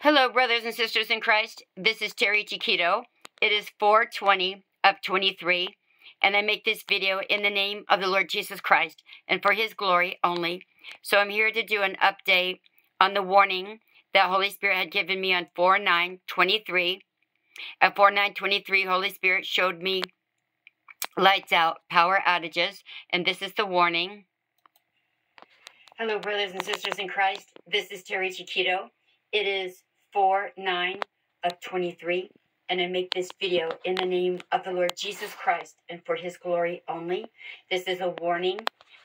Hello, brothers and sisters in Christ. This is Terry Chiquito. It is 420 of 23, and I make this video in the name of the Lord Jesus Christ and for his glory only. So I'm here to do an update on the warning that Holy Spirit had given me on 4 9 23. At 4 9 23, Holy Spirit showed me lights out, power outages, and this is the warning. Hello, brothers and sisters in Christ. This is Terry Chiquito. It is 4 9 of 23, and I make this video in the name of the Lord Jesus Christ and for his glory only. This is a warning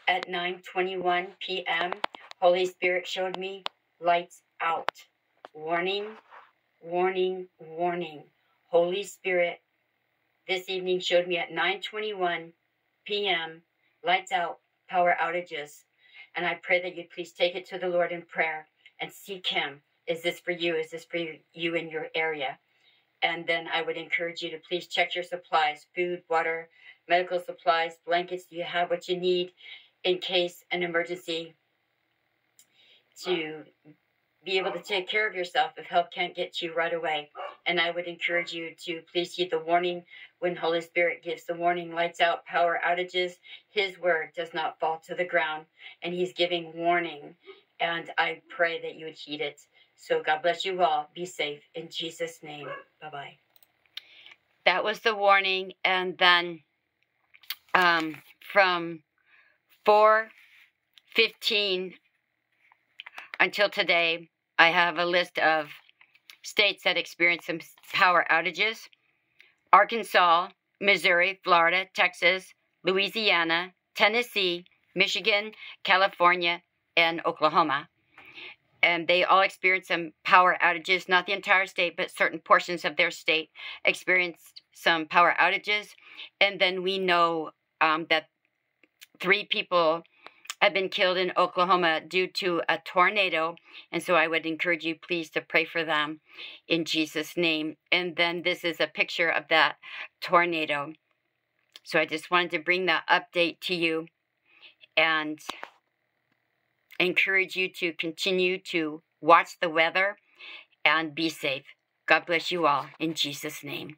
at 9:21 p.m. Holy Spirit showed me lights out. Warning, warning, warning. Holy Spirit this evening showed me at 9:21 p.m. lights out, power outages. And I pray that you'd please take it to the Lord in prayer and seek him is this for you? Is this for you in your area? And then I would encourage you to please check your supplies food, water, medical supplies, blankets. Do you have what you need in case an emergency to be able to take care of yourself if help can't get to you right away? And I would encourage you to please heed the warning when Holy Spirit gives the warning lights out, power outages. His word does not fall to the ground, and He's giving warning. And I pray that you would heed it. So God bless you all. Be safe in Jesus' name. Bye bye. That was the warning. And then um, from 415 until today, I have a list of states that experienced some power outages Arkansas, Missouri, Florida, Texas, Louisiana, Tennessee, Michigan, California, and Oklahoma and they all experienced some power outages. Not the entire state, but certain portions of their state experienced some power outages. And then we know um, that three people have been killed in Oklahoma due to a tornado. And so I would encourage you, please, to pray for them in Jesus' name. And then this is a picture of that tornado. So I just wanted to bring that update to you. And encourage you to continue to watch the weather and be safe. God bless you all in Jesus' name.